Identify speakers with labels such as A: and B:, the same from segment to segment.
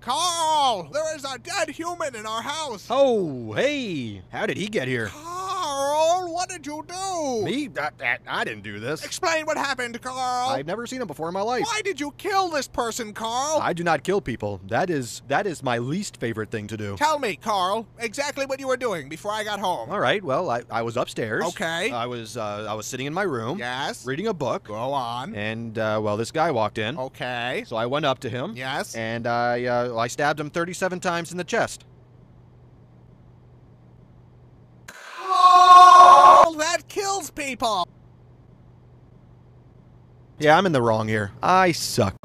A: Carl, there is a dead human in our house.
B: Oh, hey, how did he get here?
A: Carl, did you do?
B: Me? I, I, I didn't do this.
A: Explain what happened, Carl.
B: I've never seen him before in my life.
A: Why did you kill this person, Carl?
B: I do not kill people. That is that is my least favorite thing to do.
A: Tell me, Carl, exactly what you were doing before I got home.
B: All right. Well, I, I was upstairs.
A: Okay.
B: I was uh, I was sitting in my room.
A: Yes.
B: Reading a book.
A: Go on.
B: And uh, well, this guy walked in.
A: Okay.
B: So I went up to him.
A: Yes.
B: And I uh, I stabbed him 37 times in the chest. Yeah, I'm in the wrong here. I suck.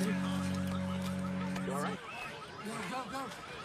C: You all right?
D: Go, go, go.